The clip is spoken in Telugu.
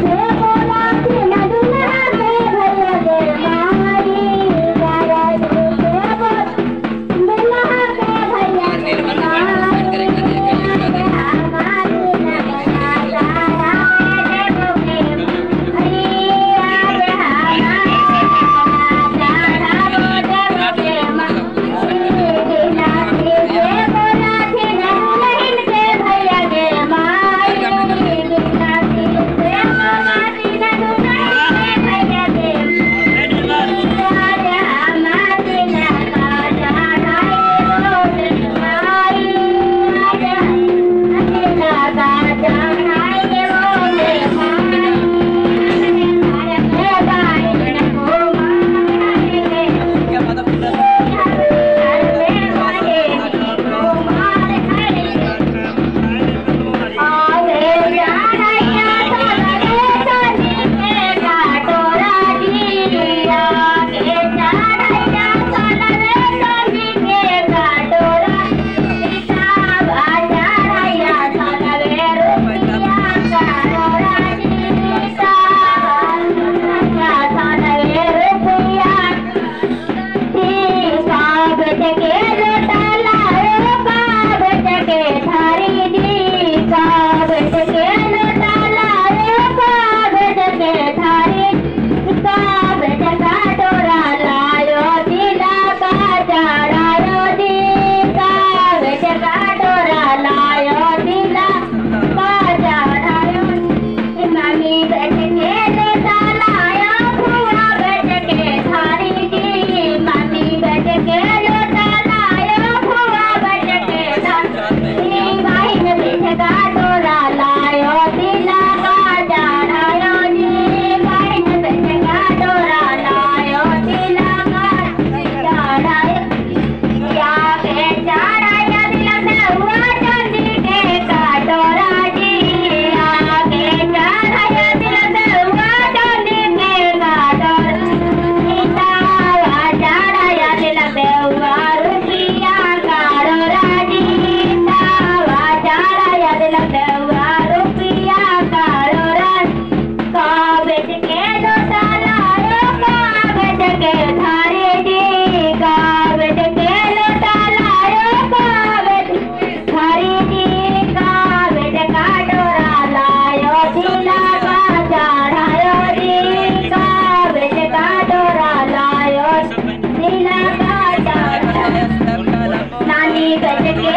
Yeah. ನಾನೇ ಗಜಕ್ಕೆ